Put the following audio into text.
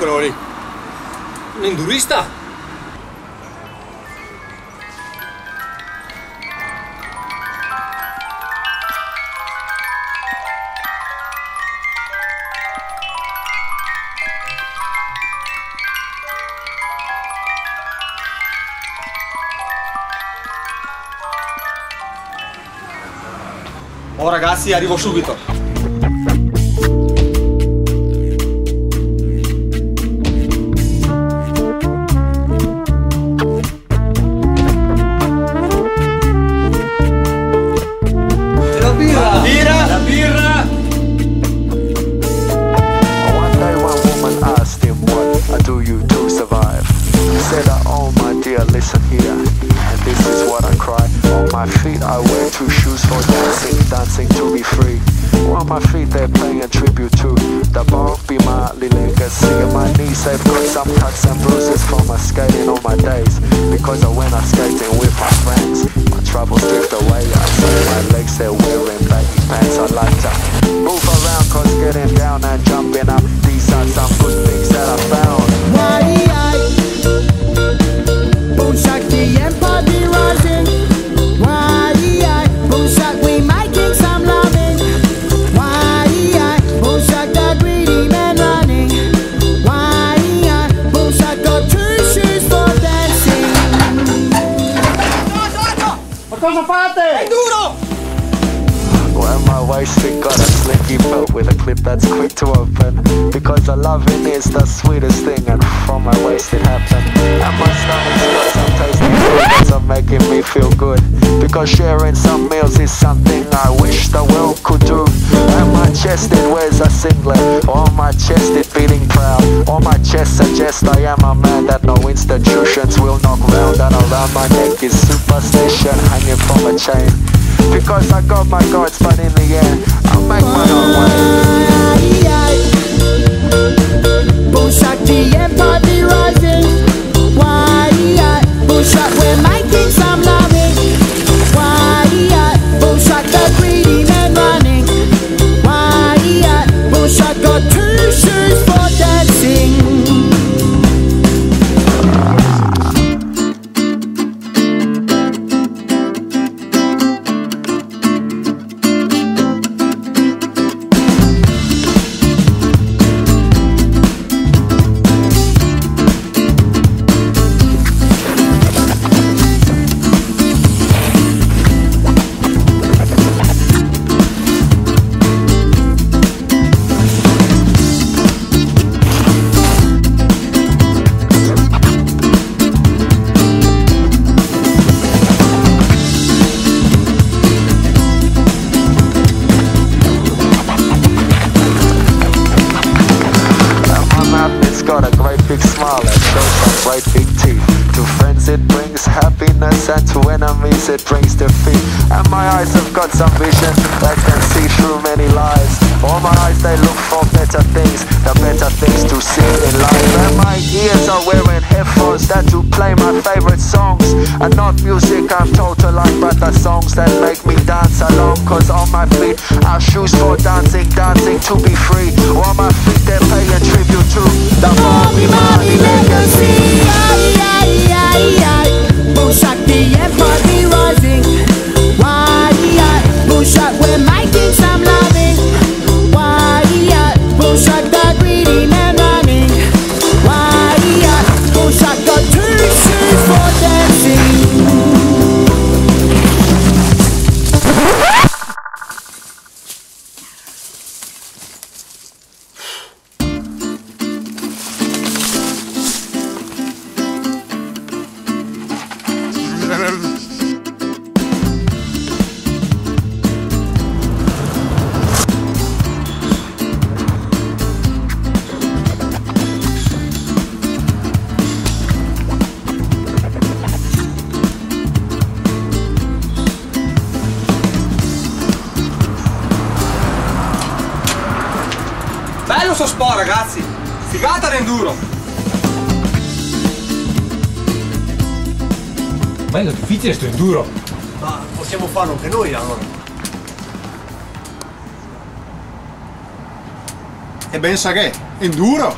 quello lì? Un endurista? Oh ragazzi, arrivo subito. Birra! La birra! One day one woman asked him what I do you to survive. He said, Oh my dear, listen here. And this is what I cry. On my feet I wear two shoes for dancing, dancing to be free. On my feet they're paying a tribute to the bumpy Marley legacy. And my knees they've got some cuts and bruises from my skating all my days. Because of when I'm skating with my friends. My troubles drift away. I see my legs they're wearing baggy pants. I like to move around cause getting down and jumping up. These are some good things that I found. Waist it got a slinky belt with a clip that's quick to open. Because the loving is the sweetest thing, and from my waist it happened. And my stomach's got some tasty food that's are making me feel good. Because sharing some meals is something I wish the world could do. And my chest it wears a singlet, on my chest it feeling proud. On my chest suggests I am a man that no institutions will knock round. And around my neck is superstition hanging from a chain. Because I got my guards, but in the end, I'll make my own way. Boomshot, the empire rising. It brings happiness and to enemies it brings defeat. And my eyes have got some vision that can see through many lies. All my eyes they look for better things, the better things to see in life. And my ears are wearing headphones that to play my favorite songs. And not music I'm told to like, but the songs that make me dance along. Cause on my feet are shoes for dancing, dancing to be free. On my feet they're Sto sport ragazzi! Figata l'enduro! Bello difficile sto enduro. Ma possiamo farlo anche noi allora. E ben sa che, enduro!